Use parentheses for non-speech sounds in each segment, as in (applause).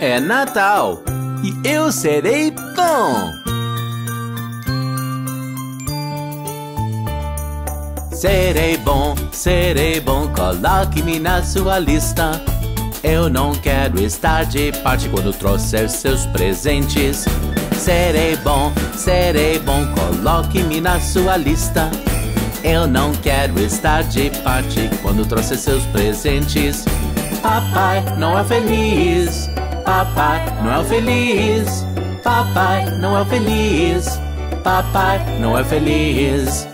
É Natal e eu serei bom. Serei bom, serei bom, coloque-me na sua lista. Eu não quero estar de parte quando trouxer seus presentes. Serei bom, serei bom, coloque-me na sua lista. Eu não quero estar de parte quando trouxer seus presentes. Papai não é feliz, papai não é feliz, papai não é feliz, papai não é feliz.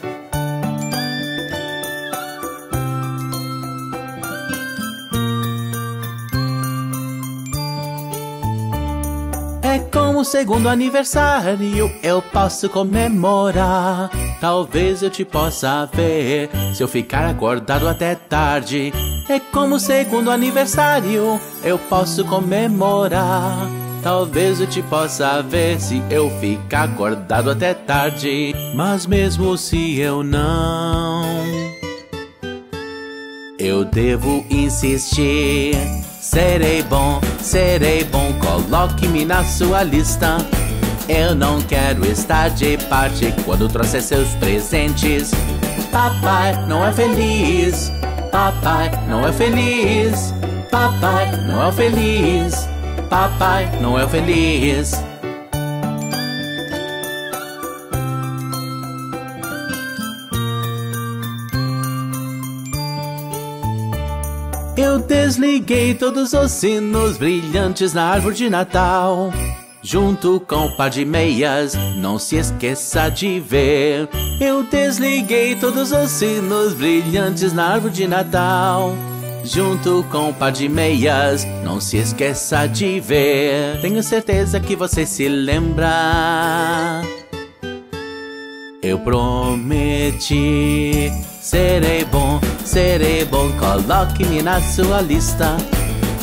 Segundo aniversário, eu posso comemorar. Talvez eu te possa ver se eu ficar acordado até tarde. É como segundo aniversário, eu posso comemorar. Talvez eu te possa ver se eu ficar acordado até tarde. Mas mesmo se eu não, eu devo insistir. Serei bom, serei bom, coloque-me na sua lista. Eu não quero estar de parte quando trouxer seus presentes. Papai não é feliz, papai não é feliz, papai não é feliz, papai não é feliz. Desliguei todos os sinos brilhantes na árvore de Natal. Junto com o par de meias, não se esqueça de ver. Eu desliguei todos os sinos brilhantes na árvore de Natal. Junto com o par de meias, não se esqueça de ver. Tenho certeza que você se lembra. Eu prometi, serei bom, serei bom, coloque-me na sua lista.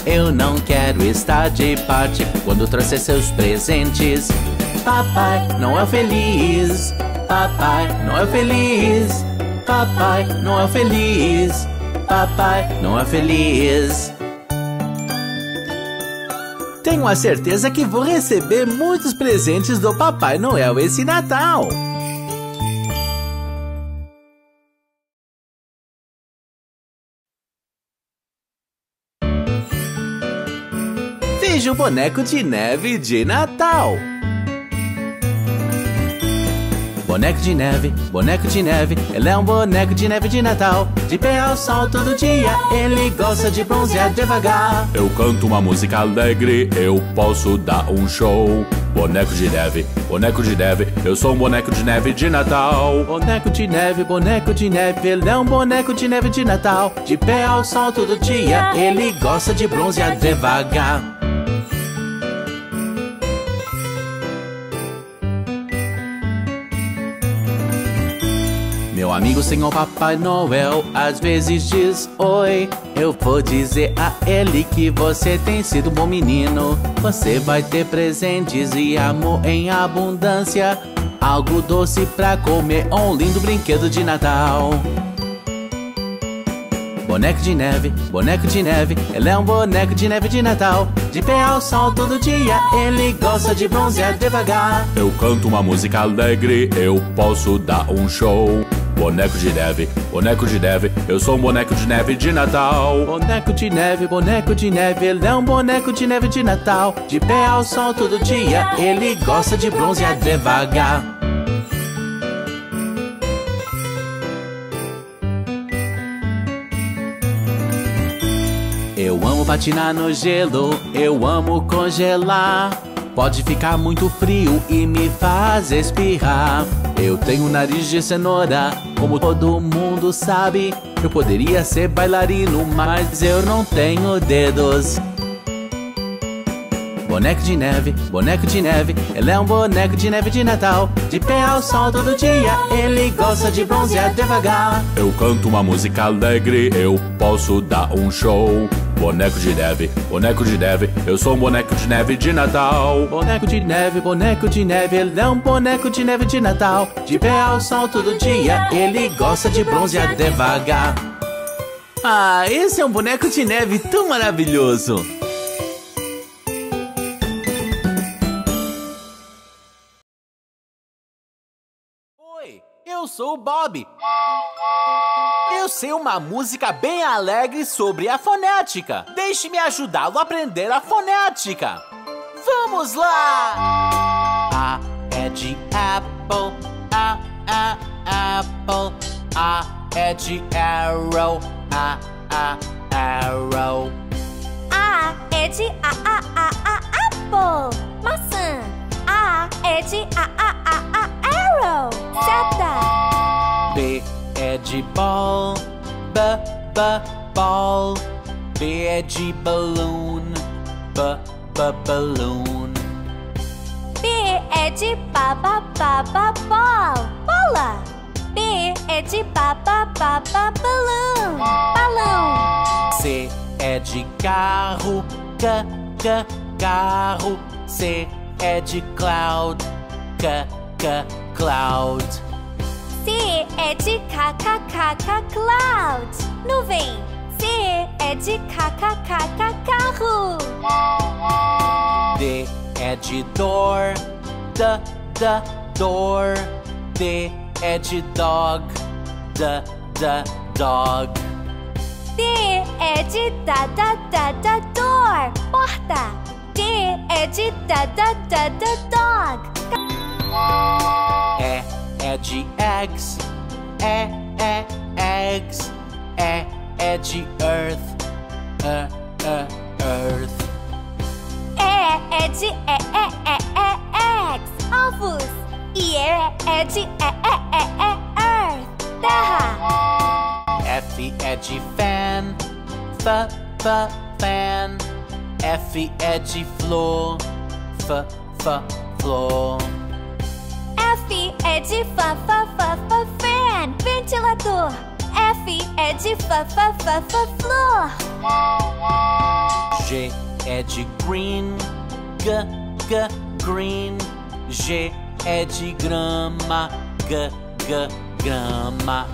Eu não quero estar de parte quando trouxer seus presentes. Papai não é feliz, papai não é feliz, papai não é feliz, papai não é feliz. Tenho a certeza que vou receber muitos presentes do Papai Noel esse Natal. Veja o boneco de neve de Natal. Boneco de neve, boneco de neve, ele é um boneco de neve de Natal. De pé ao sol todo dia, ele gosta de bronzear devagar. Eu canto uma música alegre, eu posso dar um show. Boneco de neve, boneco de neve, eu sou um boneco de neve de Natal. Boneco de neve, boneco de neve, ele é um boneco de neve de Natal. De pé ao sol todo dia, ele gosta de bronzear devagar. Meu amigo senhor Papai Noel às vezes diz oi. Eu vou dizer a ele que você tem sido um bom menino. Você vai ter presentes e amor em abundância. Algo doce pra comer, um lindo brinquedo de Natal. Boneco de neve, boneco de neve, ele é um boneco de neve de Natal. De pé ao sol todo dia, ele gosta de bronzear devagar. Eu canto uma música alegre, eu posso dar um show. Boneco de neve, boneco de neve, eu sou um boneco de neve de Natal. Boneco de neve, boneco de neve, ele é um boneco de neve de Natal. De pé ao sol todo dia, ele gosta de bronzear devagar. Eu amo patinar no gelo, eu amo congelar. Pode ficar muito frio e me faz espirrar. Eu tenho nariz de cenoura, como todo mundo sabe. Eu poderia ser bailarino, mas eu não tenho dedos. Boneco de neve, boneco de neve, ele é um boneco de neve de Natal. De pé ao sol todo dia, ele gosta de bronzear devagar. Eu canto uma música alegre, eu posso dar um show. Boneco de neve, boneco de neve, eu sou um boneco de neve de Natal. Boneco de neve, boneco de neve, ele é um boneco de neve de Natal. De pé ao sol todo dia, ele gosta de bronzear devagar. Ah, esse é um boneco de neve tão maravilhoso! Eu sou o Bob. Eu sei uma música bem alegre sobre a fonética. Deixe-me ajudá-lo a aprender a fonética. Vamos lá! A é de apple, a, a, apple. A é de arrow, a, a, arrow. A é de a, a, a, a, apple. Maçã. A é de a, a, a, a, arrow. Seta. B é de ball, b, b, ball. B é de balloon, b, b, balloon. B é de baba, baba, ball. Bola. B é de baba, baba, balão. Balão. C é de carro, c, c, carro. C é de cloud, c, c, cloud. C é de ca, cloud. Nuvem. C é de ca, carro. D é de door, d, d, door. D é de dog, d, d, dog. D é de da, da, da, da, door. Porta. D é da, da, da, da, dog. E é de eggs, E, E, eggs. E é de earth, E, E, earth. E é de e, e, e, e, eggs. Ovos. E é, é de e, e, e, e, earth. Terra. F é de fan, F, F, fan. F é de flor, F, F, flor. F é de fa, fa, fa, fa, fan. Ventilador. F é de fa, fa, fa, fa, flor. G é de green, G, G, green. G é de grama, G, G, grama.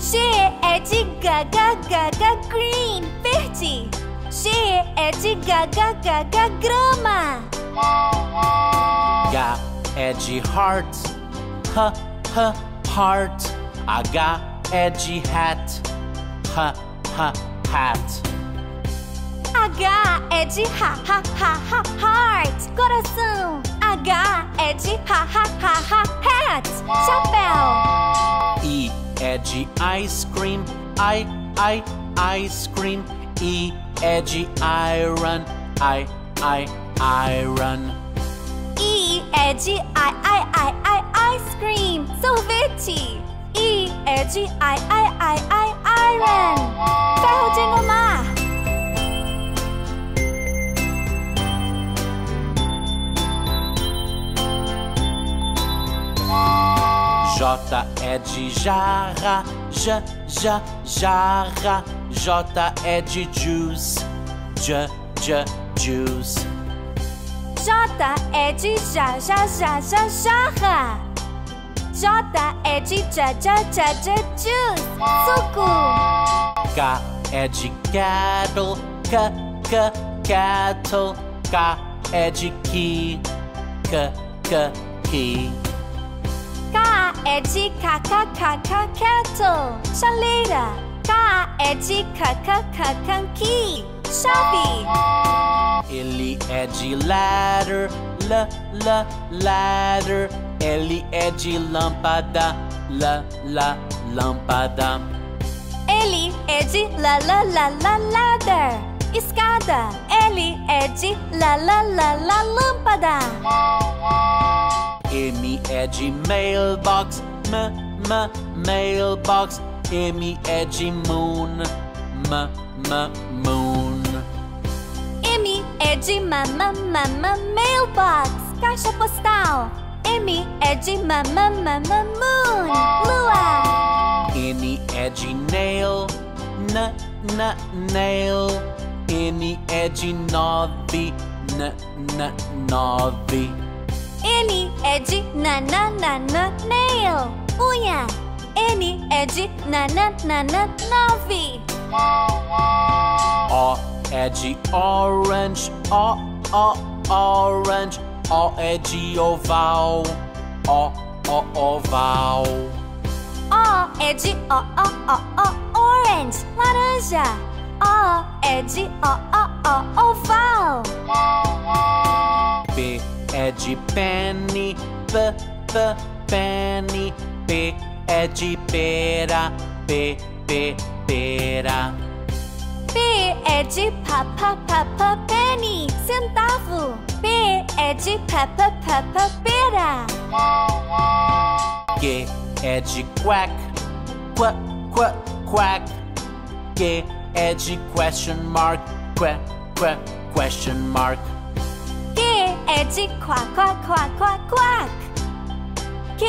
G é de ga, ga, ga, ga, green. Verde. G é de ga, ga, ga, ga, grama. H é de heart, H, H, heart. H é de hat, H, H, hat. H é de ha, ha, ha, ha, heart. Coração. H é de ha, ha, ha, ha, hat. Chapéu. I é de ice cream, I, I, ice cream. I de iron, I, I, iron. É de I, I, I, I, ice cream. Sorvete. É de I, I, I, I, iron. Ferro de engomar. J é de jarra, J, J, jarra. J é de juice, J, J, juice. J é de já, já, já, já, jarra. J é de já, já, já, já, juice. Suco. K é de cattle, K, K, cattle. K é de key, K, K, key. É de ca, kettle. Chaleira. K é de canqui. Chave. Ele é de ladder, L, L, ladder. Ele é de lâmpada, L, L, lâmpada. Ele é de la, la, la, la, ladder. Escada. Ele é de la, la, la, la, lâmpada. M é de mailbox, M, M, mailbox. M é de moon, M, M, moon. M é de mama, mama, mailbox. Caixa postal. M é de mama, mama, moon. Lua. N é de nail, N, N, nail. N é de nove, N, N, nove. N é de na, na, na, na, nail. Unha. N é de na, na, na, na, nove. O é de orange, O, O, orange. O é de oval, O, O, oval. O é de O, O, O, O, orange, laranja. O é de O, O, O, oval. De penny, P, P, penny. P é de pera, P, P, pera. P é de papa, papa, penny, centavo. P é de papa, papa, pera. Q é de quack, quack, quack, quack. Q é de question mark, quack, quack, question mark. Q é de quá, quá, quá, quá, quack. Q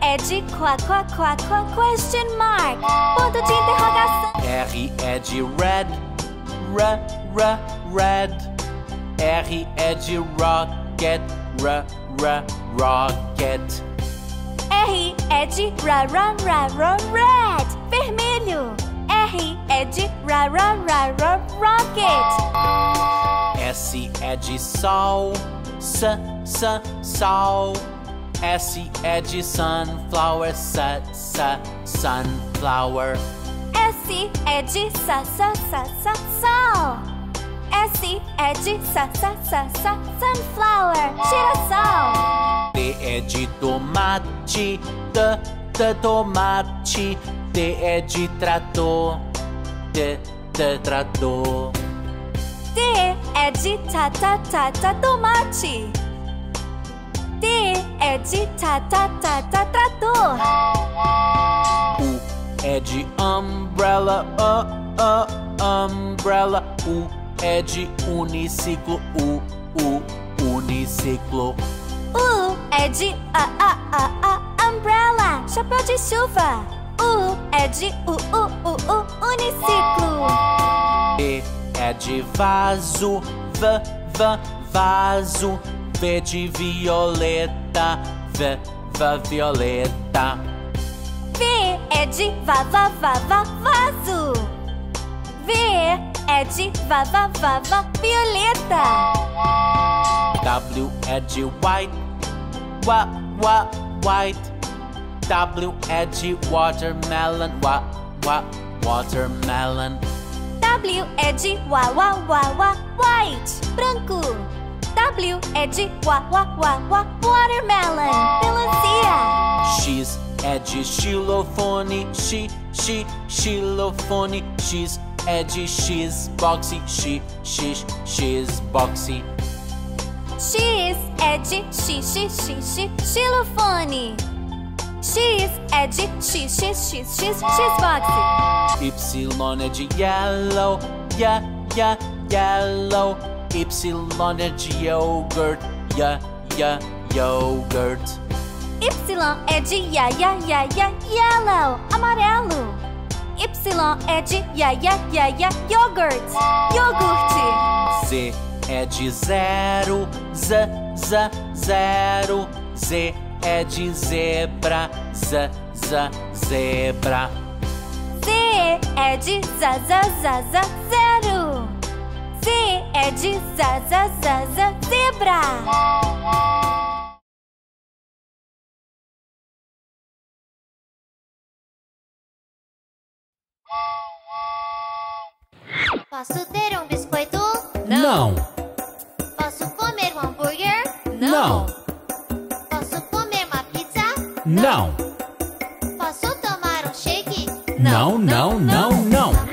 é de quá, quá, quá, quá, question mark. Ponto de interrogação. R é de red, r, r, red. R é de rocket, r, r, rocket. R é de ra, ra, ra, ra, red, vermelho. R é de ra, ra, ra, ra, rocket. S é de sol, s, s, sol. S é de sunflower, s, s, sunflower. S é de sa, sa, sa, sa, sol. S é de sa, sa, sa, sa, sunflower, girassol. T é de tomate, t, t, tomate. T é de trator, t, t, trator. T é de ta, ta, ta, ta, tomate. T é de ta, ta, ta, ta, trator. U é de umbrella, uh, uh, umbrella. U é de uniciclo, u, u, uniciclo. U é de a, a, a, a, umbrella, chapéu de chuva. U é de u, u, u, u, uniciclo. V é de vaso, v, v, vaso. V de violeta, v, v, violeta. V é de va, va, va, va, vaso. V é de va, va, va, va, violeta. W é de white, wa, wa, white. W é de watermelon, wa, wa, watermelon. W é de wa, wa, wa, wa, white, branco. W é de wa, wa, wa, wa, watermelon, melancia. X é de xilofone, xi, xi, xilofone. X é de X boxe, x, x, x boxe. X é de x, x, x, x, xilofone. X é de x, x, x, x, xbox. Y é de yellow, ya, ya, yellow. Y é de yogurt, ya, ya, yogurt. Y é de ya, ya, ya, ya, yellow, amarelo. Y é de ya, ya, ya, ya, yogurt, iogurte. Z é de zero, z, z, zero. Z é de zebra, z, z, zebra. Z é de za, za, za, za, zero. Z é de za, za, za, za, zebra. Posso ter um biscoito? Não, Posso comer um hambúrguer? não, pizza? Não, Posso tomar um shake? não, não, não, não. Mamãe,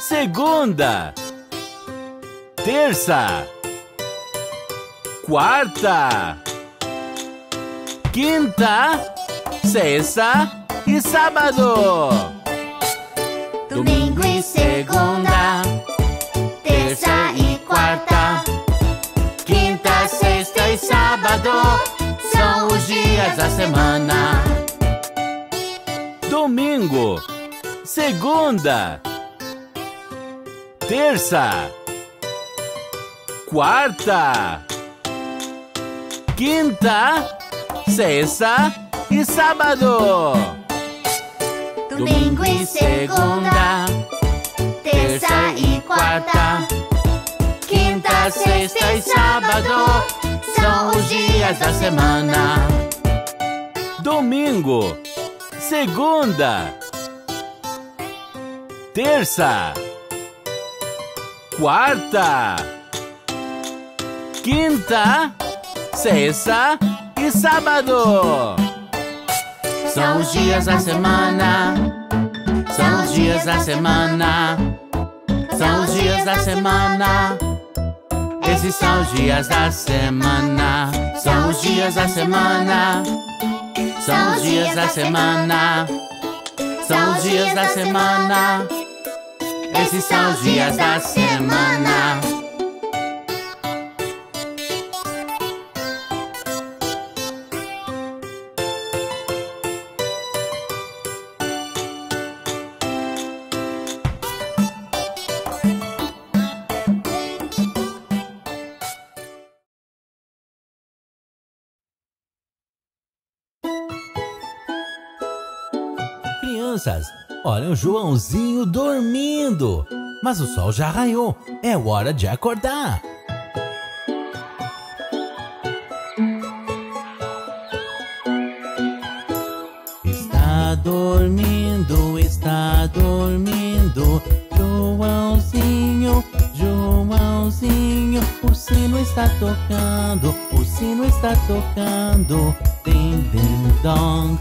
segunda, terça, quarta, quinta, sexta e sábado. Domingo e segunda, terça e quarta, Quinta, sexta e sábado são os dias da semana. Domingo, segunda, terça, quarta, quinta, sexta e sábado. domingo e segunda, terça e quarta, quinta, sexta e sábado são os dias da semana. Domingo, segunda, terça, quarta, quinta, sexta e sábado. São os dias da semana. São os dias da semana. São os dias da semana. Esses são os dias da semana. São os dias da semana. São os dias da semana. São os dias da semana. Esses são os dias da semana. Crianças, olha o Joãozinho dormindo. Mas o sol já raiou. É hora de acordar. Está dormindo, está dormindo. Joãozinho, Joãozinho. O sino está tocando, o sino está tocando. Ding, ding, dong.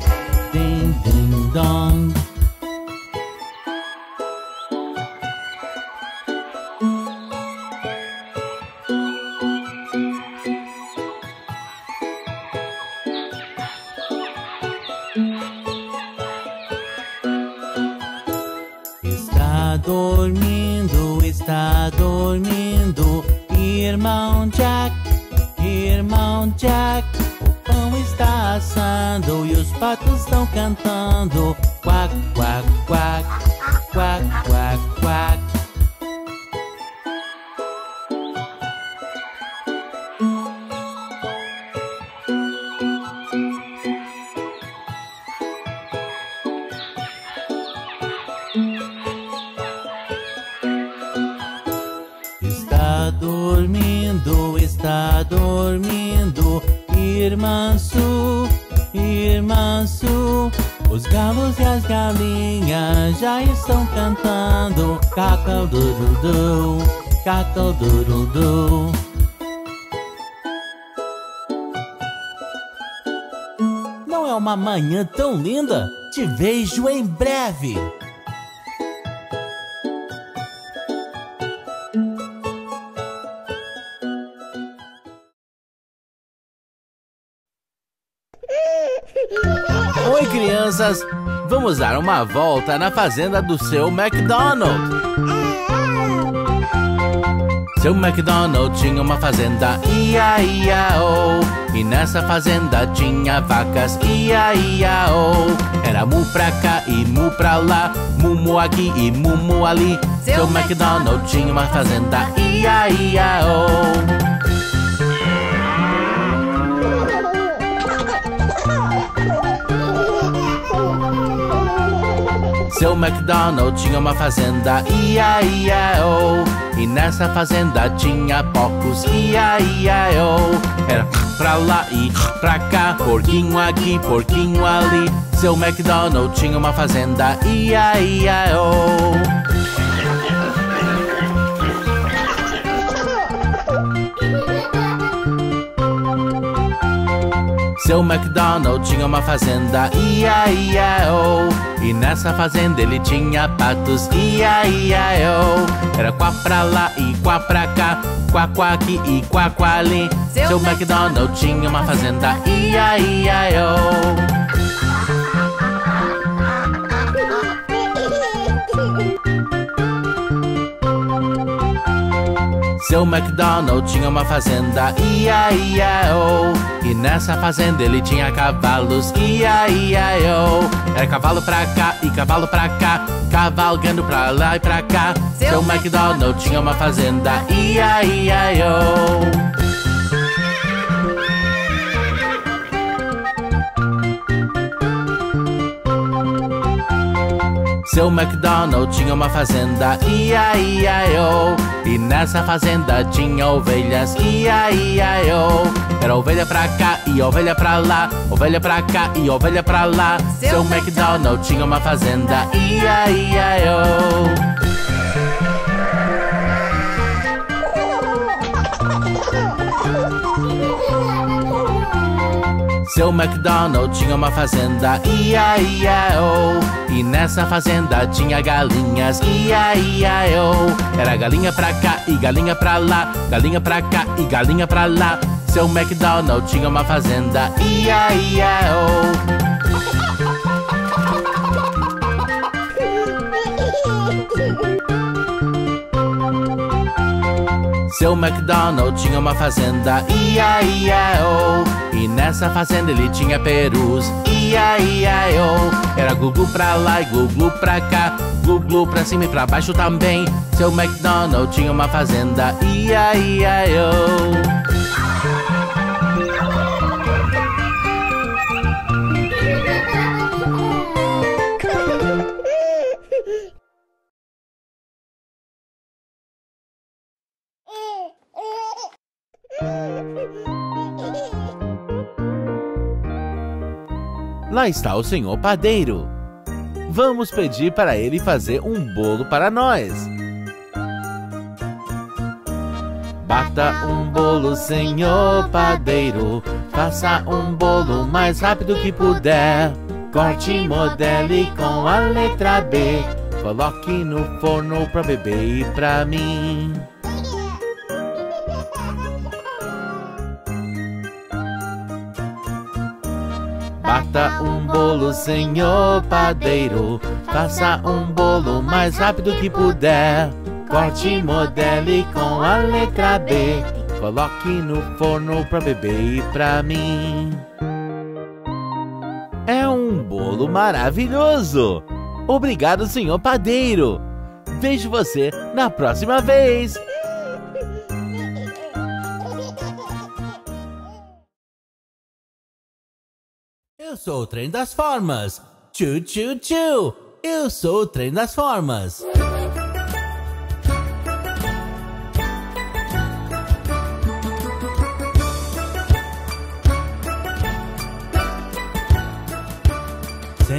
Ding, ding, dong. Te vejo em breve. Oi, crianças! Vamos dar uma volta na fazenda do seu McDonald. Seu McDonald tinha uma fazenda, ia, ia, oh. E nessa fazenda tinha vacas, ia, ia, oh. Era mu pra cá e mu pra lá, mumu aqui e mumu ali. Seu McDonald tinha uma fazenda, ia, ia, oh. Seu McDonald tinha uma fazenda, ia, ia, oh. E nessa fazenda tinha porcos, ia, ia, oh. Era pra lá e pra cá, porquinho aqui, porquinho ali. Seu McDonald tinha uma fazenda, ia, ia, oh. Seu McDonald tinha uma fazenda, I-A-I-A-O E nessa fazenda ele tinha patos, I-A-I-A-O Era quá pra lá e quá pra cá, quá quá aqui e quá quá ali. Seu McDonald tinha uma fazenda, I-A-I-A-O Seu McDonald tinha uma fazenda, I-A-I-A-O E nessa fazenda ele tinha cavalos, I-A-I-A-O Era cavalo pra cá e cavalo pra cá, cavalgando pra lá e pra cá. Seu McDonald tinha uma fazenda, I-A-I-A-O Seu McDonald tinha uma fazenda, I-A-I-A-O E nessa fazenda tinha ovelhas, I-A-I-A-O Era ovelha pra cá e ovelha pra lá, ovelha pra cá e ovelha pra lá. Seu McDonald tinha uma fazenda, I-A-I-A-O Seu McDonald tinha uma fazenda, I-A-I-A-O E nessa fazenda tinha galinhas, I-A-I-A-O Era galinha pra cá e galinha pra lá, galinha pra cá e galinha pra lá. Seu McDonald tinha uma fazenda, I-A-I-A-O (laughs) Seu McDonald tinha uma fazenda, I-A-I-A-O E nessa fazenda ele tinha perus, I-A-I-A-O Era gugu pra lá e gugu pra cá, gugu pra cima e pra baixo também. Seu McDonald tinha uma fazenda, I-A-I-A-O Lá está o senhor padeiro. Vamos pedir para ele fazer um bolo para nós. Bata um bolo, senhor padeiro. Faça um bolo mais rápido que puder. Corte, modele com a letra B. Coloque no forno pra beber e pra mim. Bata um bolo, senhor padeiro. Faça um bolo mais rápido que puder. Corte, modele com a letra B. Coloque no forno pra beber e pra mim. É um bolo maravilhoso! Obrigado, senhor padeiro! Vejo você na próxima vez! Eu sou o trem das formas! Tchu, tchu, tchu! Eu sou o trem das formas!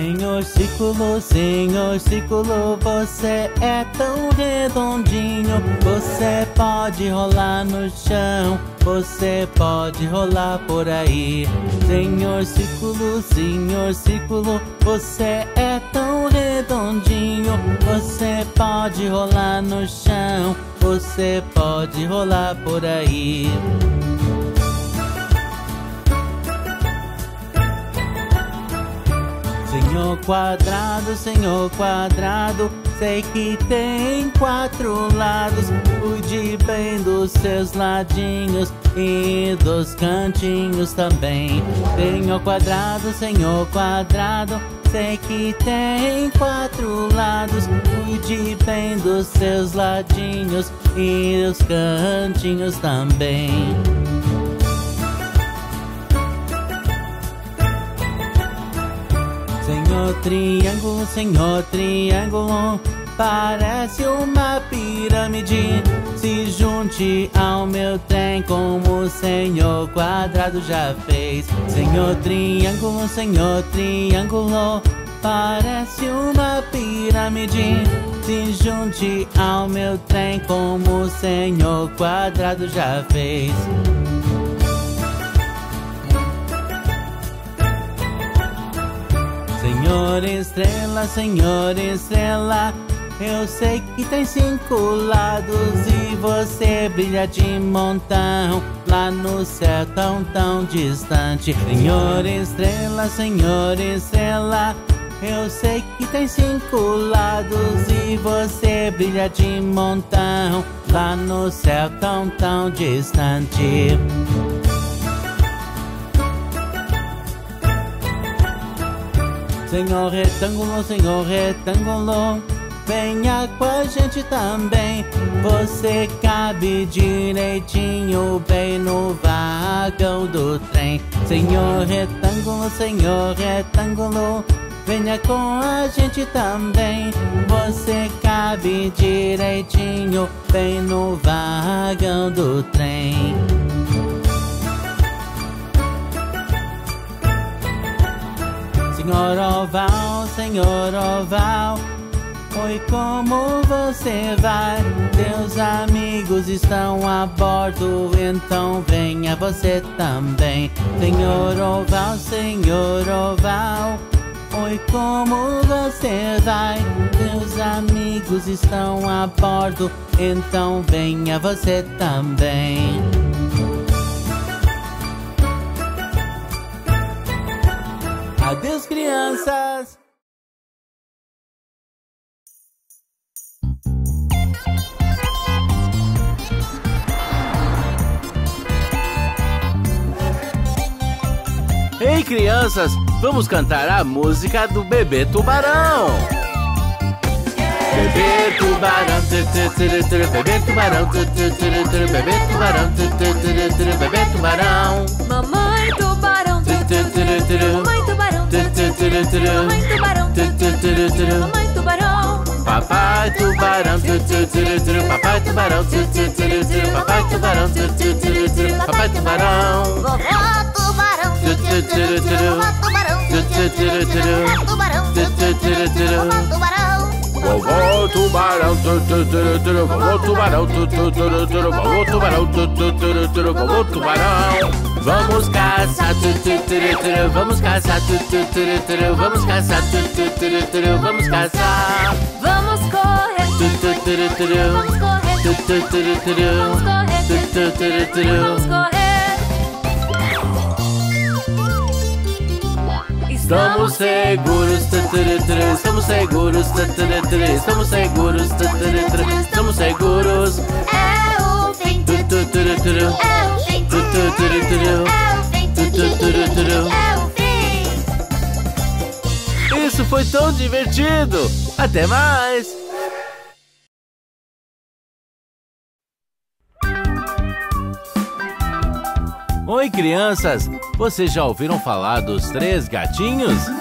Senhor Círculo, Senhor Círculo, você é tão redondinho. Você pode rolar no chão, você pode rolar por aí. Senhor Círculo, Senhor Círculo, você é tão redondinho. Você pode rolar no chão, você pode rolar por aí. Senhor quadrado, Senhor quadrado, sei que tem quatro lados. Cuide bem dos seus ladinhos e dos cantinhos também. Senhor quadrado, Senhor quadrado, sei que tem quatro lados. Cuide bem dos seus ladinhos e dos cantinhos também. Senhor triângulo, Senhor triângulo, parece uma pirâmide. Se junte ao meu trem como o Senhor quadrado já fez. Senhor triângulo, Senhor triângulo, parece uma pirâmide. Se junte ao meu trem como o Senhor quadrado já fez. Senhor Estrela, Senhor Estrela, eu sei que tem cinco lados e você brilha de montão lá no céu tão tão distante. Senhor Estrela, Senhor Estrela, eu sei que tem cinco lados e você brilha de montão lá no céu tão tão distante. Senhor retângulo, Senhor retângulo, venha com a gente também. Você cabe direitinho bem no vagão do trem. Senhor retângulo, Senhor retângulo, venha com a gente também. Você cabe direitinho bem no vagão do trem. Senhor Oval, Senhor Oval, oi, como você vai? Teus amigos estão a bordo, então venha você também. Senhor Oval, Senhor Oval, oi, como você vai? Teus amigos estão a bordo, então venha você também. Adeus, crianças! Ei, crianças, vamos cantar a música do Bebê Tubarão. Bebê tubarão, tu, tu, tu, tu, bebê tubarão, tu, tu, tu, tu, bebê tubarão, tu, tu, tu, tu, bebê tubarão. Mamãe tubarão, Tu, tu, tu, tu, tu. mamãe mamãe tubarão, Tu, tu, tu, tu, tu. mamãe tubarão. Papai tubarão, tu, tu, tu, tu, papai tubarão, tu, tu, tu, tu, papai tubarão, tu, tu, tu, tu, papai tubarão. Vovó tubarão, Tu, tu, tu, tu, tu. vovó tubarão, tubarão, tubarão. Vovô tubarão, tu, tu, tu, tu, vovô tubarão, tu, tu, vovô tubarão. Vamos caçar, tu, tu, tu, tu, vamos caçar, tu, tu, tu, tu, vamos caçar, tu, tu, tu, tu, vamos caçar. Vamos correr, Tu, tu, tu, tu, vamos correr, tu, tu, tu, tu, vamos correr, tu, tu, tu, tu. vamos correr. Estamos seguros, tu, tu, tu, estamos seguros, tu, tu, tu, estamos seguros, tu, tu, tu, estamos seguros. É o fim, Tu, tu, tu, tu, é o fim, tu, tu, tu, tu, é o fim, tu, tu, tu, tu. É o fim. Isso foi tão divertido! Até mais! Oi, crianças! Vocês já ouviram falar dos três gatinhos?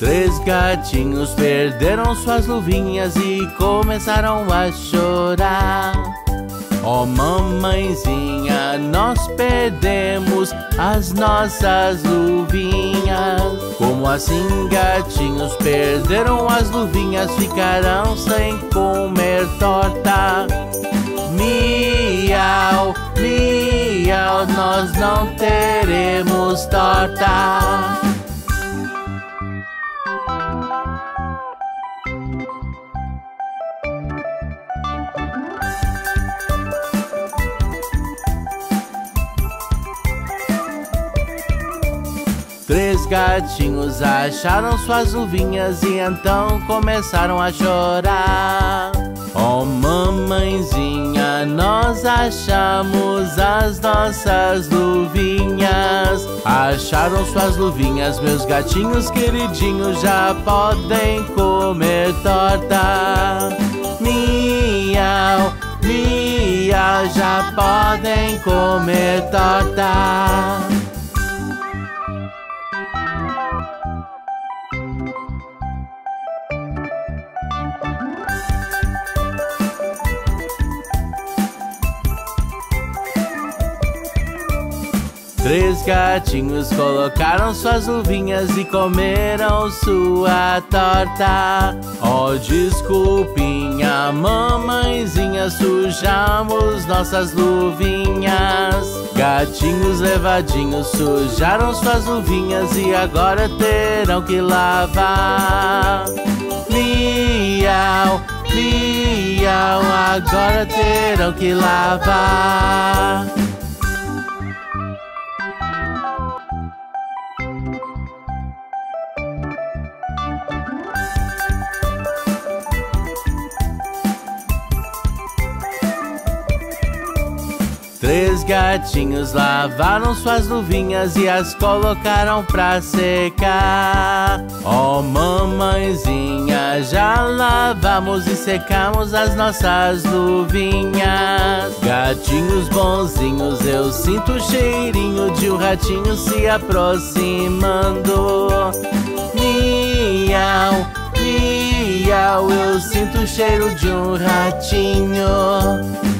Três gatinhos perderam suas luvinhas e começaram a chorar. Oh mamãezinha, nós perdemos as nossas luvinhas. Como assim, gatinhos perderam as luvinhas, ficarão sem comer torta. Miau, miau, nós não teremos torta. Gatinhos acharam suas luvinhas e então começaram a chorar. Oh mamãezinha, nós achamos as nossas luvinhas. Acharam suas luvinhas, meus gatinhos queridinhos já podem comer torta. Miau, miau, já podem comer torta. Três gatinhos colocaram suas luvinhas e comeram sua torta. Oh, desculpinha, mamãezinha, sujamos nossas luvinhas. Gatinhos levadinhos sujaram suas luvinhas e agora terão que lavar. Miau, miau, agora terão que lavar. Gatinhos lavaram suas luvinhas e as colocaram pra secar. Oh, mamãezinha, já lavamos e secamos as nossas luvinhas. Gatinhos bonzinhos, eu sinto o cheirinho de um ratinho se aproximando. Miau, miau, eu sinto o cheiro de um ratinho.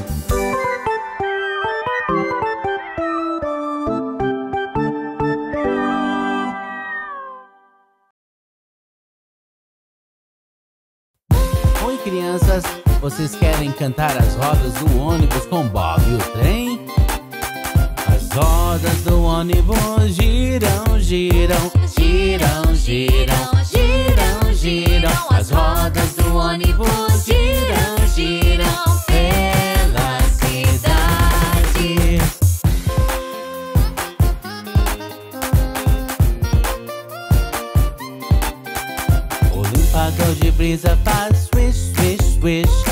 Crianças! Vocês querem cantar as rodas do ônibus com Bob e o trem? As rodas do ônibus giram, giram, giram, giram, giram, giram. As rodas do ônibus giram, giram pela cidade. O limpador de brisa faz wish.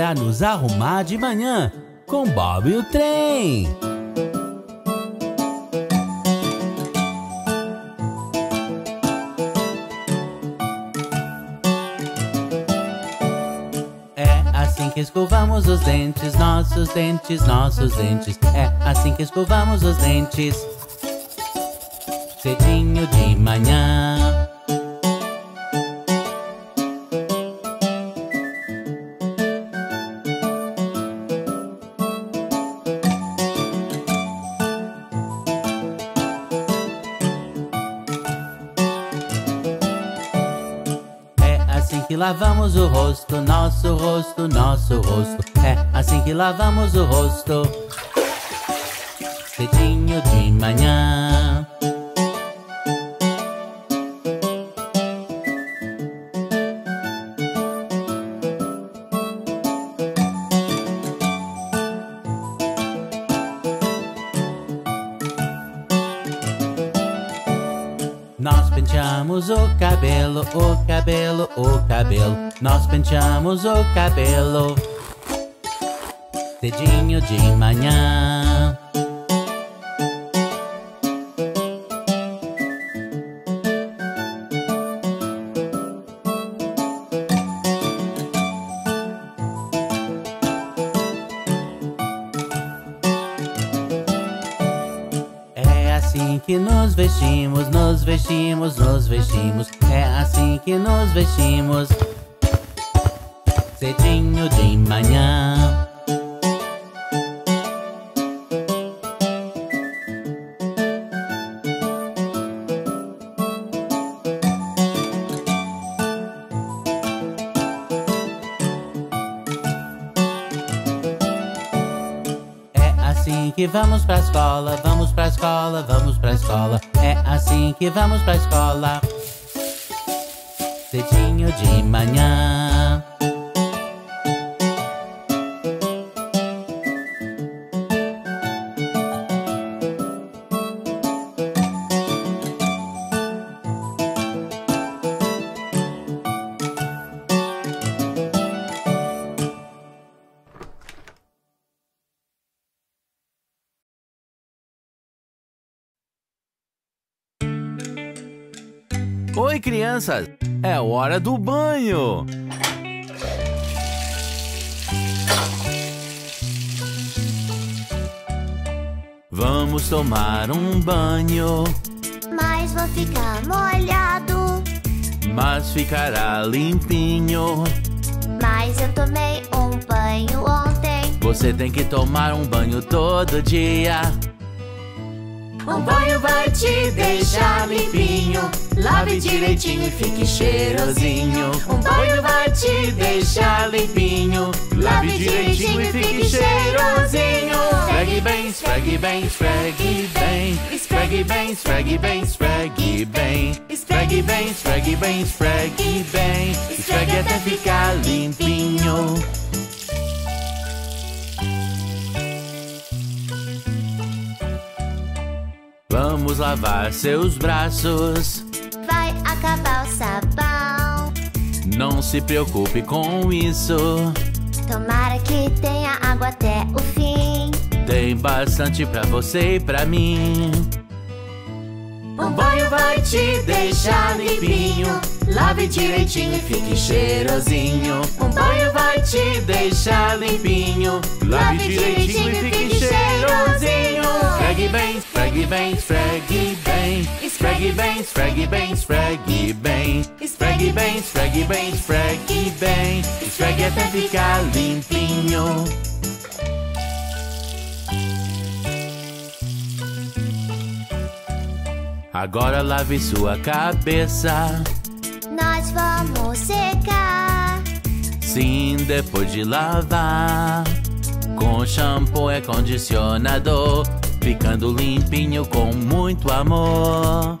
A nos arrumar de manhã com Bob e o trem. É assim que escovamos os dentes, nossos dentes, nossos dentes. É assim que escovamos os dentes. Cedinho de manhã. Lavamos o rosto, nosso rosto, nosso rosto. É assim que lavamos o rosto. Cedinho de manhã. Penteamos o cabelo. Cedinho de manhã. Pra escola, vamos pra escola, vamos pra escola. É assim que vamos pra escola. Cedinho de manhã. Oi, crianças! É hora do banho! Vamos tomar um banho. Mas vou ficar molhado. Mas ficará limpinho. Mas eu tomei um banho ontem. Você tem que tomar um banho todo dia. Um banho vai te deixar limpinho. Lave direitinho e fique cheirosinho. Um banho vai te deixar limpinho. Lave direitinho e fique cheirosinho. Esfregue bem, esfregue bem, esfregue bem. Esfregue bem, esfregue bem, esfregue bem. Esfregue bem, esfregue bem, esfregue bem. Esfregue até ficar limpinho. Vamos lavar seus braços. Vai acabar o sabão. Não se preocupe com isso. Tomara que tenha água até o fim. Tem bastante pra você e pra mim. Um banho vai te deixar limpinho. Lave direitinho e fique cheirosinho. Um banho vai te deixar limpinho. Lave direitinho e fique cheirosinho. Esfregue bem, esfregue bem, esfregue bem. Esfregue bem, esfregue bem, esfregue bem. Esfregue bem, esfregue bem, esfregue bem. Esfregue até ficar limpinho. Agora lave sua cabeça. Nós vamos secar. Sim, depois de lavar. Com shampoo e condicionador. Ficando limpinho com muito amor.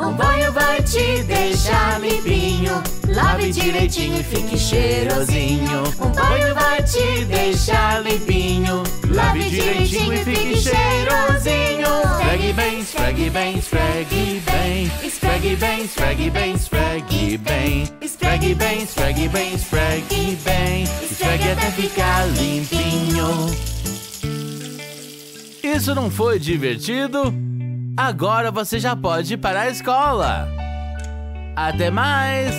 Um banho vai te deixar limpinho. Lave direitinho e fique cheirosinho. Um banho vai te deixar limpinho. Lave direitinho e fique cheirosinho. Esfregue bem, esfregue bem, esfregue bem. Esfregue bem, esfregue bem, esfregue bem. Esfregue bem, esfregue bem, esfregue bem. Esfregue até ficar limpinho. Isso não foi divertido? Agora você já pode ir para a escola. Até mais!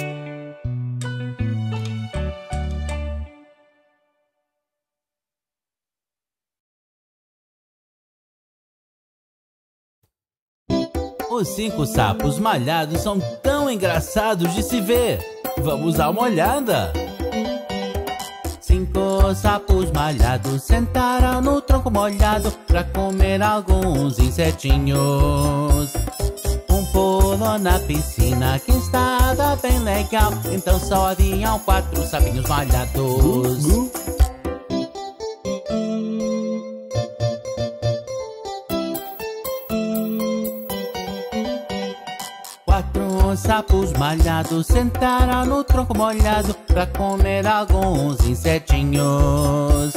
Os cinco sapos malhados são tão engraçados de se ver. Vamos dar uma olhada. Cinco sapos malhados sentaram no tronco molhado pra comer alguns insetinhos. Um pulou na piscina que estava bem legal, então só haviam quatro sapinhos malhados. Quatro sapos malhados sentaram no tronco molhado pra comer alguns insetinhos.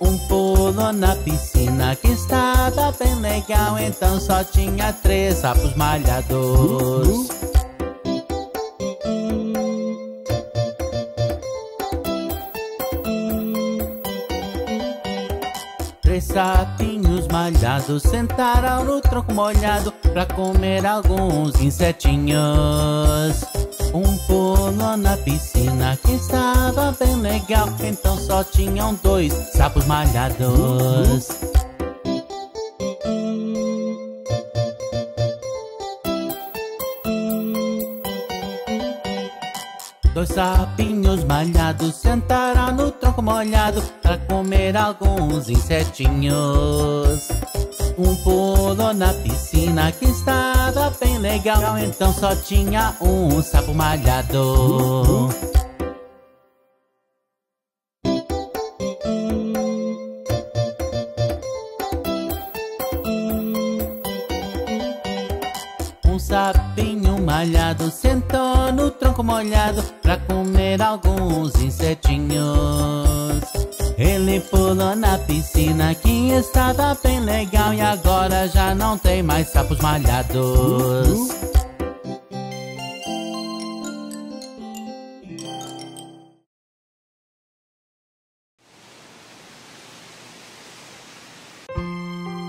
Um pulou na piscina que estava bem legal, então só tinha três sapos malhados. Três sapinhos malhados sentaram no tronco molhado pra comer alguns insetinhos. Um pulou na piscina que estava bem legal, então só tinham dois sapos malhados. Dois sapinhos malhados sentaram no tronco molhado para comer alguns insetinhos. Um pulou na piscina que estava bem legal, então só tinha um sapo malhado. Um sapinho malhado sentou no tronco molhado comer alguns insetinhos. Ele pulou na piscina que estava bem legal e agora já não tem mais sapos malhados.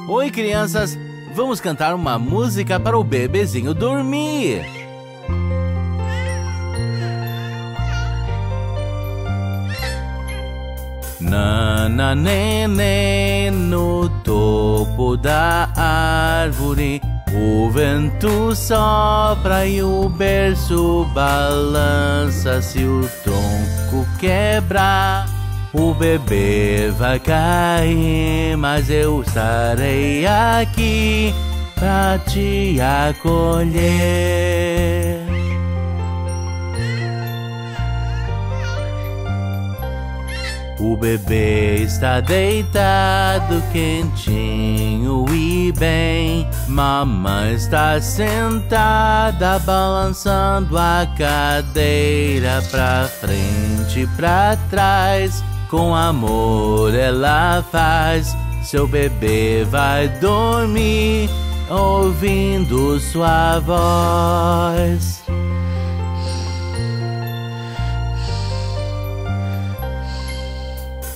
Oi, crianças! Vamos cantar uma música para o bebezinho dormir. Nana neném no topo da árvore O vento sopra e o berço balança Se o tronco quebrar o bebê vai cair, mas eu estarei aqui pra te acolher. O bebê está deitado, quentinho e bem. Mamãe está sentada, balançando a cadeira pra frente e pra trás. Com amor ela faz, seu bebê vai dormir, ouvindo sua voz.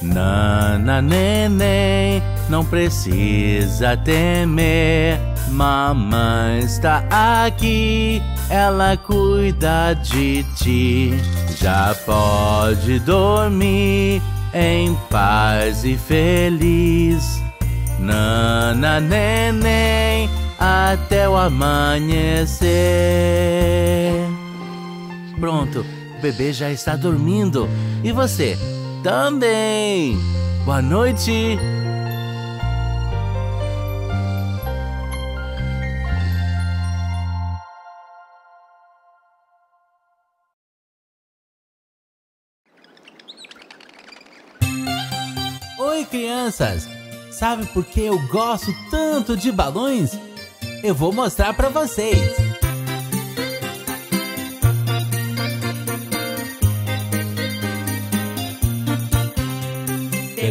Nana neném, não precisa temer. Mamãe está aqui, ela cuida de ti. Já pode dormir em paz e feliz. Nana neném, até o amanhecer. Pronto, o bebê já está dormindo. E você? Também! Boa noite! Oi, crianças! Sabe por que eu gosto tanto de balões? Eu vou mostrar para vocês.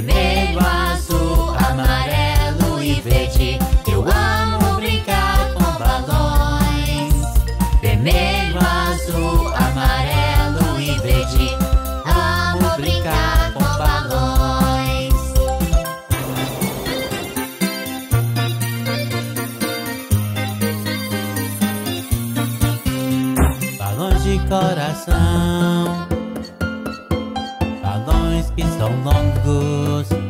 Vermelho, azul, amarelo e verde. Eu amo brincar com balões. Vermelho, azul, amarelo e verde. Amo brincar com balões. Balões de coração, balões que são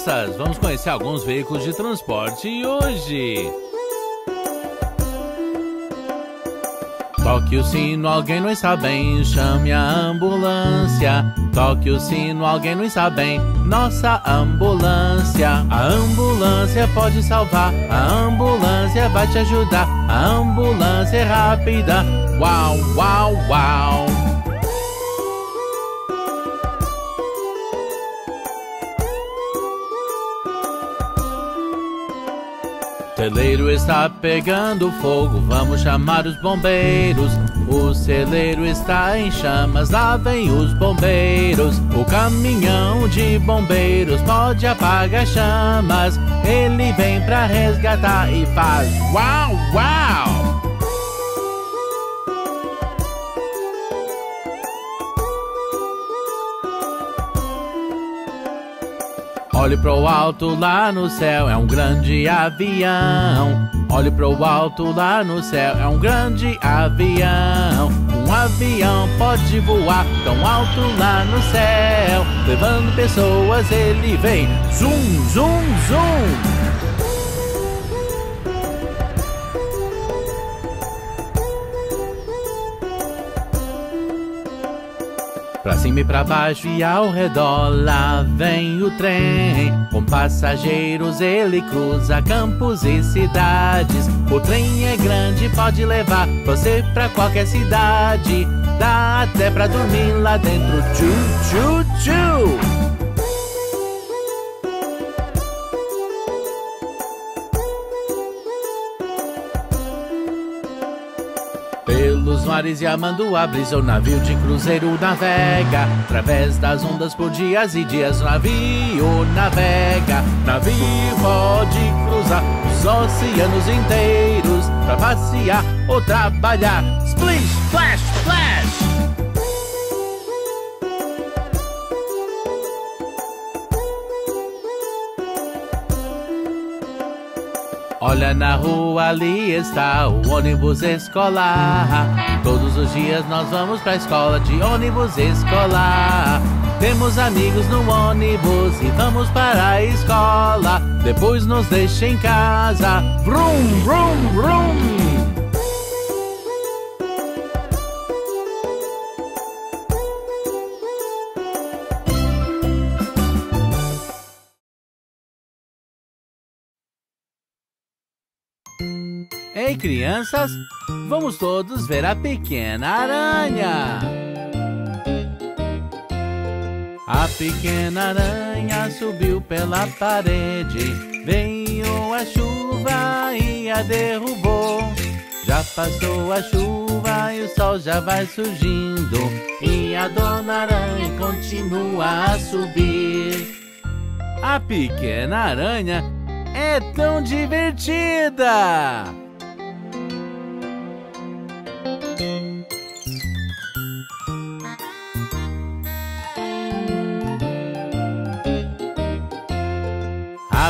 crianças! Vamos conhecer alguns veículos de transporte hoje. Toque o sino, alguém não está bem, chame a ambulância. Toque o sino, alguém não está bem, nossa ambulância. A ambulância pode salvar, a ambulância vai te ajudar. A ambulância é rápida, uau, uau, uau. Celeiro está pegando fogo, vamos chamar os bombeiros. O celeiro está em chamas, lá vem os bombeiros. O caminhão de bombeiros pode apagar chamas. Ele vem pra resgatar e faz uau, uau! Olhe pro alto lá no céu, é um grande avião. Olhe pro alto lá no céu, é um grande avião. Um avião pode voar tão alto lá no céu, levando pessoas ele vem. Zum, zum, zum. Pra cima e pra baixo e ao redor lá vem o trem. Com passageiros ele cruza campos e cidades. O trem é grande, pode levar você pra qualquer cidade. Dá até pra dormir lá dentro, tchu, tchu, tchu mares e amando brisa, o navio de cruzeiro navega. Através das ondas por dias e dias, navio navega. Navio pode cruzar os oceanos inteiros pra passear ou trabalhar. Splish, splash, splash! Olha na rua ali está o ônibus escolar. Todos os dias nós vamos pra escola de ônibus escolar. Temos amigos no ônibus e vamos para a escola. Depois nos deixa em casa. Vrum, vrum, vrum. Ei, crianças, vamos todos ver a pequena aranha. A pequena aranha subiu pela parede, veio a chuva e a derrubou. Já passou a chuva e o sol já vai surgindo, e a dona aranha continua a subir. A pequena aranha é tão divertida!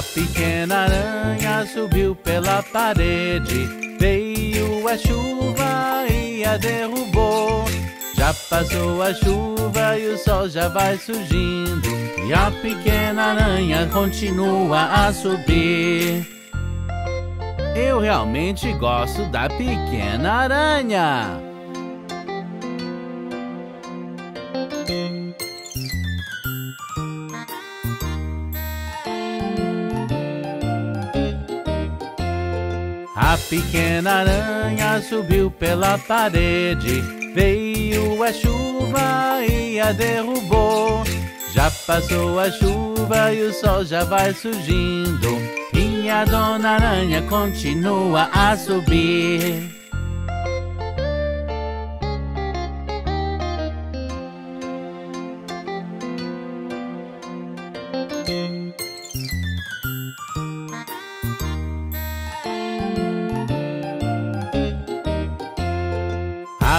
A pequena aranha subiu pela parede, veio a chuva e a derrubou. Já passou a chuva e o sol já vai surgindo, e a pequena aranha continua a subir. Eu realmente gosto da pequena aranha. A pequena aranha subiu pela parede, veio a chuva e a derrubou. Já passou a chuva e o sol já vai surgindo, e a dona aranha continua a subir.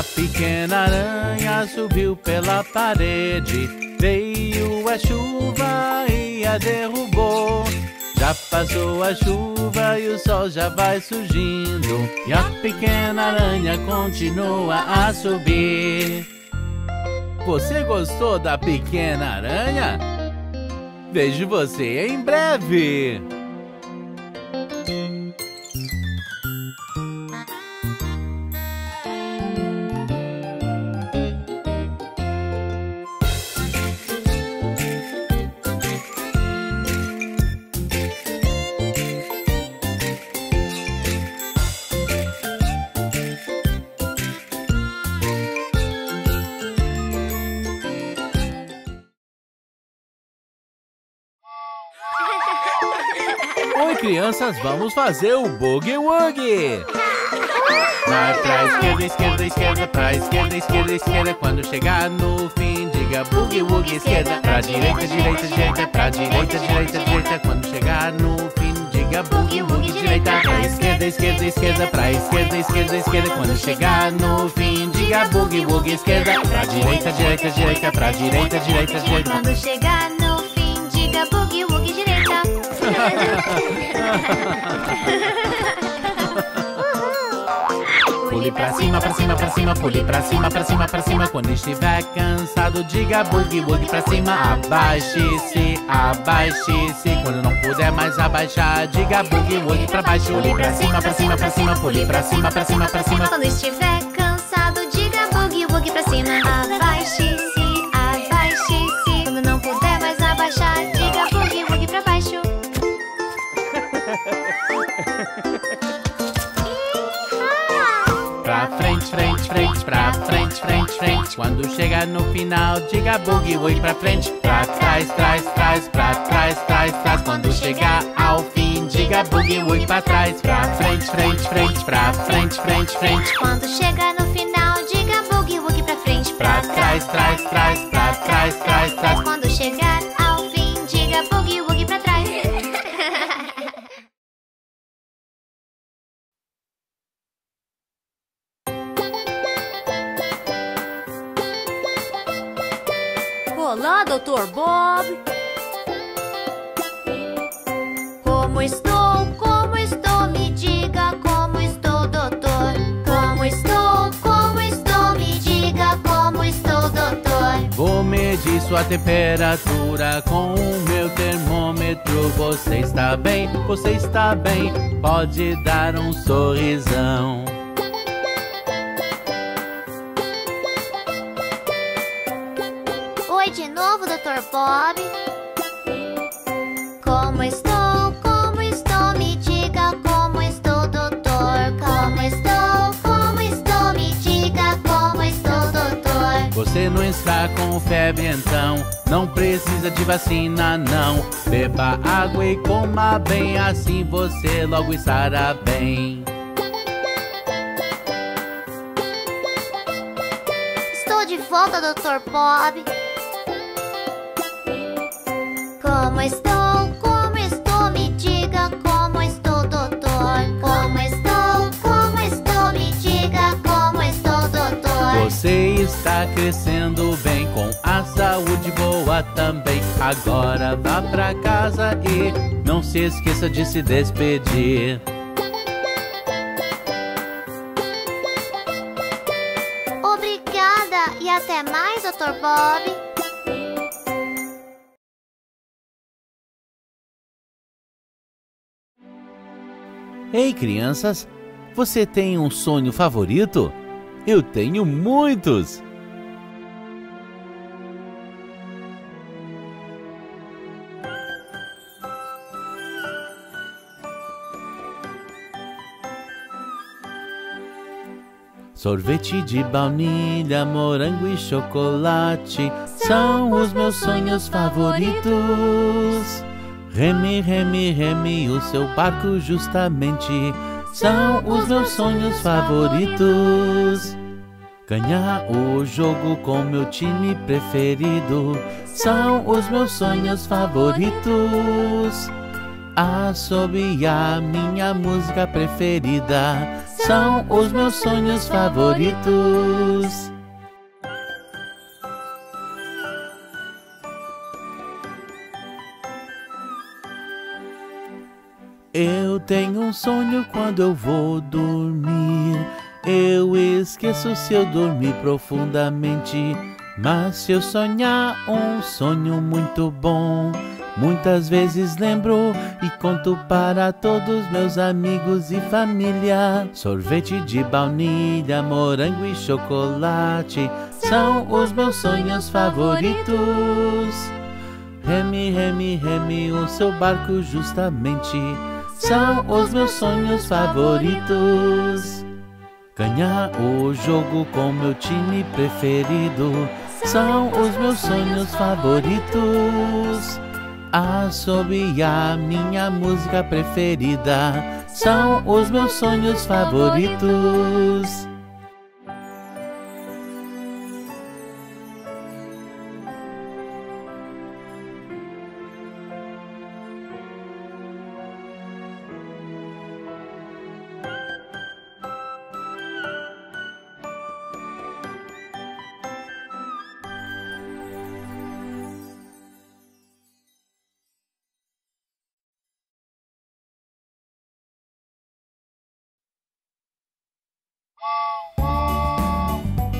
A pequena aranha subiu pela parede, veio a chuva e a derrubou. Já passou a chuva e o sol já vai surgindo, e a pequena aranha continua a subir. Você gostou da pequena aranha? Vejo você em breve! Crianças, vamos fazer o Boogie Woogie! Vai pra esquerda, esquerda, esquerda, pra esquerda, esquerda, esquerda. Quando chegar no fim, diga Boogie Woogie esquerda. Pra direita, direita, direita, pra direita, direita, direita. Quando chegar no fim, diga Boogie Woogie direita. Pra esquerda, esquerda, esquerda, pra esquerda, esquerda, esquerda. Quando chegar no fim, diga Boogie Woogie esquerda. Pra direita, direita, direita, pra direita, direita, direita. Quando chegar Pule pra cima, pra cima, pra cima, pule pra cima, pra cima, pra cima. Quando estiver cansado, diga boogie, boogie pra cima. Abaixe-se, abaixe-se. Quando não puder mais abaixar, diga boogie, boogie pra baixo. Pule pra cima, pra cima, pra cima, pule pra cima, pra cima, pra cima. Quando estiver cansado, diga boogie woogie pra cima. Abaixe-se. Frente, frente. Quando chega no final, diga boogie, boogie pra frente. Pra trás, trás, trás, pra trás, trás, trás. Quando chegar ao fim, diga boogie, boogie pra trás. Pra frente, frente, frente, pra frente, frente, frente. Quando chegar no final, diga boogie woogie pra frente. Pra trás, trás, trás, pra trás, trás, trás. Quando chegar Olá, Dr. Bob. Como estou? Como estou? Me diga como estou, doutor. Como estou? Como estou? Me diga como estou, doutor. Vou medir sua temperatura com o meu termômetro. Você está bem? Você está bem? Pode dar um sorrisão. Oi de novo, Dr. Bob. Como estou? Como estou? Me diga como estou, doutor. Como estou? Como estou? Me diga como estou, doutor. Você não está com febre, então não precisa de vacina, não. Beba água e coma bem, assim você logo estará bem. Estou de volta, Dr. Bob. Como estou? Como estou? Me diga como estou, doutor. Como estou? Como estou? Me diga como estou, doutor. Você está crescendo bem, com a saúde boa também. Agora vá pra casa e não se esqueça de se despedir. Obrigada e até mais, Dr. Bob. Ei, crianças, você tem um sonho favorito? Eu tenho muitos! Sorvete de baunilha, morango e chocolate são os meus sonhos favoritos. Reme, reme, reme, o seu barco justamente são os meus sonhos favoritos. Ganhar o jogo com meu time preferido são os meus sonhos favoritos. Assobiar minha música preferida são os meus sonhos favoritos. Eu tenho um sonho quando eu vou dormir. Eu esqueço se eu dormir profundamente. Mas se eu sonhar um sonho muito bom, Muitas vezes lembro e conto para todos meus amigos e família. Sorvete de baunilha, morango e chocolate são os meus sonhos favoritos. Reme, reme, reme o seu barco justamente são os meus sonhos favoritos. Ganhar o jogo com meu time preferido são os meus sonhos favoritos. Assobiar minha música preferida são os meus sonhos favoritos.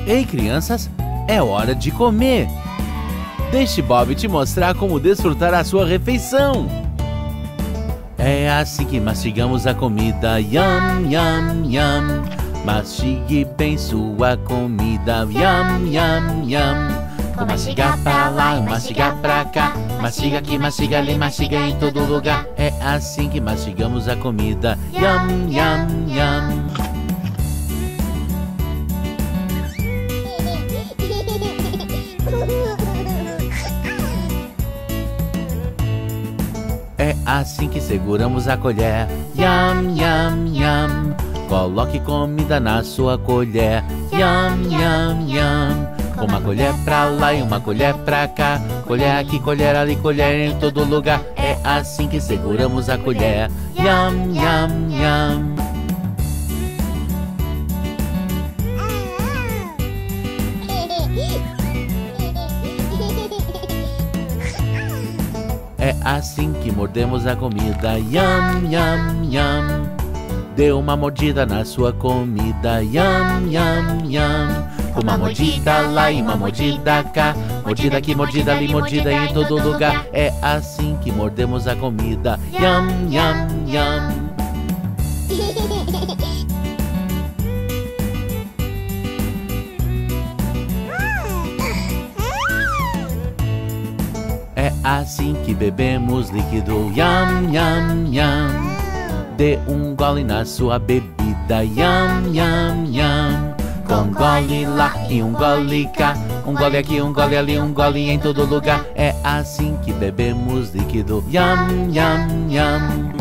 Ei, crianças, é hora de comer! Deixe Bob te mostrar como desfrutar a sua refeição! É assim que mastigamos a comida, yum, yum, yum. Mastigue bem sua comida, yum, yum, yum. Vou mastigar pra lá, mastigar pra cá, mastiga aqui, mastiga ali, mastiga em todo lugar. É assim que mastigamos a comida, yum, yum, yum. Assim que seguramos a colher. Yum, yum, yum. Coloque comida na sua colher. Yum, yum, yum. Uma colher pra lá e uma colher pra cá. Colher aqui, colher ali, colher em todo lugar. É assim que seguramos a colher. Yum, yum, yum. É assim que mordemos a comida. Yum, yum, yum. Dê uma mordida na sua comida. Yum, yum, yum. Uma mordida lá e uma mordida cá. Mordida aqui, mordida ali, mordida em todo lugar. É assim que mordemos a comida. Yum, yum, yum. É assim que bebemos líquido. Yum, yum, yum. Dê um gole na sua bebida. Yum, yum, yum. Com um gole lá e um gole cá. Um gole aqui, um gole ali, um gole em todo lugar. É assim que bebemos líquido. Yum, yum, yum.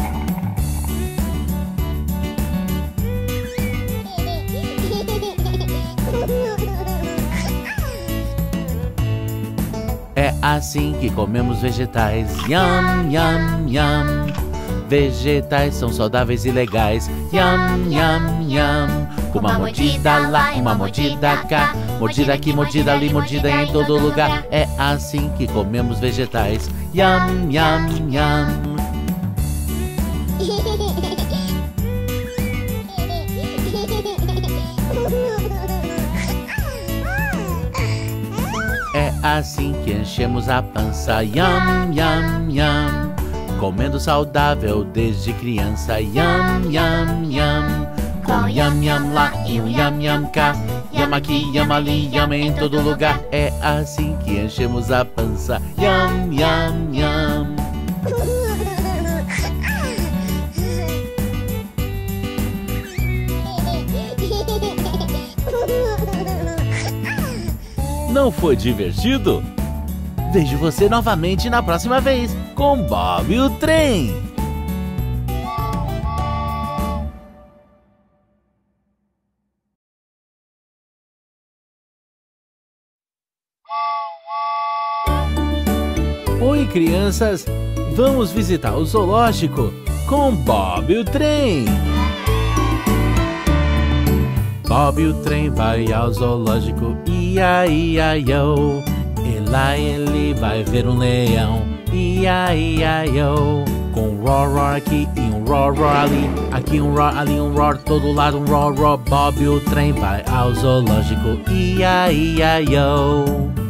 Assim que comemos vegetais. Yum, yum, yum. Vegetais são saudáveis e legais. Yum, yum, yum. Uma mordida lá, uma mordida cá. Mordida aqui, mordida ali, mordida em todo lugar. É assim que comemos vegetais. Yum, yum, yum. Assim que enchemos a pança. Yum, yum, yum. Comendo saudável desde criança. Yum, yum, yum. Com yum, yum lá e um yum, yum cá. Yum aqui, yum ali, yum em todo lugar. É assim que enchemos a pança. Yum, yum, yum. Não foi divertido? Vejo você novamente na próxima vez com Bob e o Trem. Oi, crianças! Vamos visitar o zoológico com Bob e o Trem. Bob o trem vai ao zoológico, ia, ia, yo. E lá ele vai ver um leão, ia, ia, yo. Com um roar, roar aqui e um roar, roar ali. Aqui um roar, ali um roar, todo lado um roar, roar. Bob o trem vai ao zoológico, ia, ia, yo.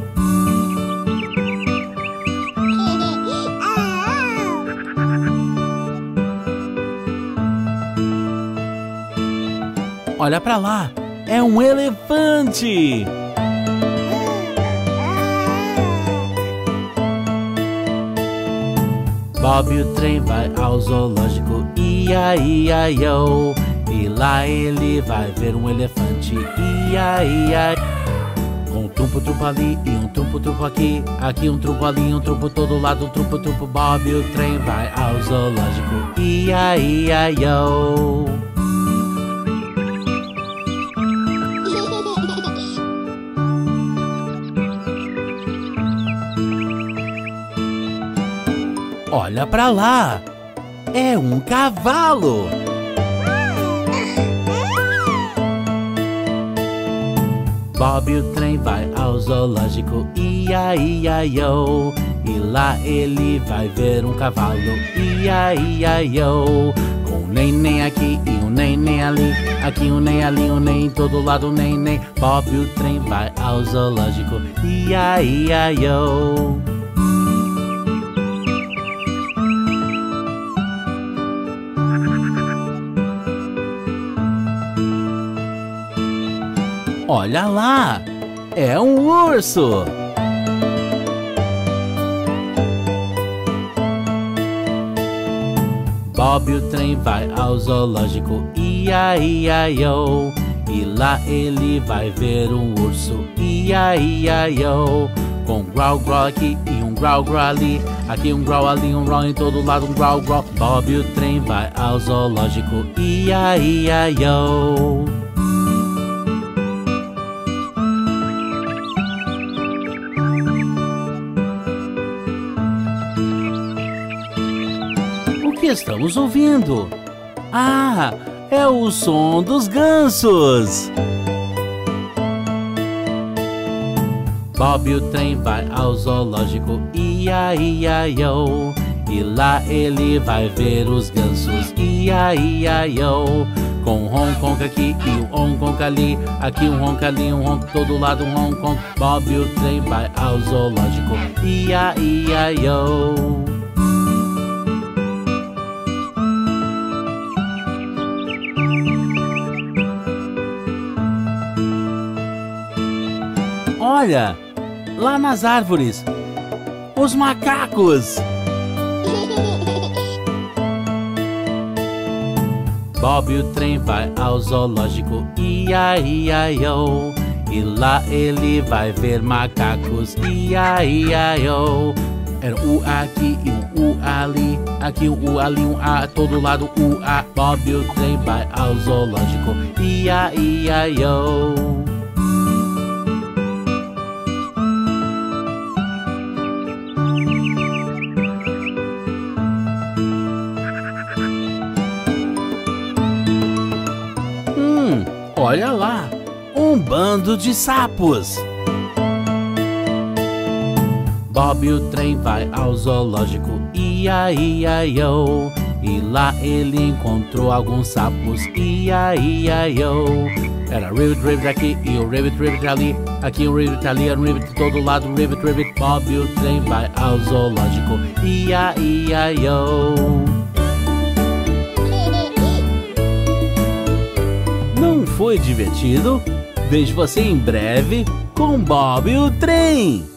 Olha pra lá, é um elefante! Bob o trem vai ao zoológico, ia, ia, yo. E lá ele vai ver um elefante, ia, ia. Um trumpo, trumpo ali e um trumpo, trumpo aqui. Aqui um trumpo ali, um trumpo todo lado, um trumpo, trumpo. Bob o trem vai ao zoológico, ia, ia, yo. Olha pra lá! É um cavalo! Bob o trem vai ao zoológico, ia, ia, yo. E lá ele vai ver um cavalo, ia, ia, yo. Com um neném aqui e um neném ali, aqui um nem ali, um nem em todo lado, um neném. Bob o trem vai ao zoológico, ia, ia, yo. Olha lá! É um urso! Bob o trem vai ao zoológico, ia, ia, yo. E lá ele vai ver um urso, ia, ia, yo. Com um grau, grau aqui e um grau, grau ali. Aqui um grau, ali um grau, em todo lado um grau, grau. Bob o trem vai ao zoológico, ia, ia, yo. Que estamos ouvindo? Ah, é o som dos gansos! Bob o trem vai ao zoológico, ia, ia, yo. E lá ele vai ver os gansos, ia, ia, yo. Com um Kong aqui e um Kong ali, aqui um Hong ali, um Hong todo lado um Kong. Bob o trem vai ao zoológico, ia, ia, yo. Olha, lá nas árvores, os macacos. (laughs) Bob o trem vai ao zoológico, ia, ia, yo. E lá ele vai ver macacos, ia, ia, yo. Era um U aqui e um U ali, aqui um U ali, um A, todo lado U A. Bob o trem vai ao zoológico, ia, ia, yo. Bando de sapos. Bob o trem vai ao zoológico, ia, ia, yo. E lá ele encontrou alguns sapos, ia, ia, yo. Era Ribbit, Ribbit aqui e o Ribbit, Ribbit ali. Aqui um Ribbit ali, um Ribbit de todo lado, um Ribbit, Ribbit. Bob o trem vai ao zoológico, ia, ia, yo. Não foi divertido? Vejo você em breve com Bob o Trem!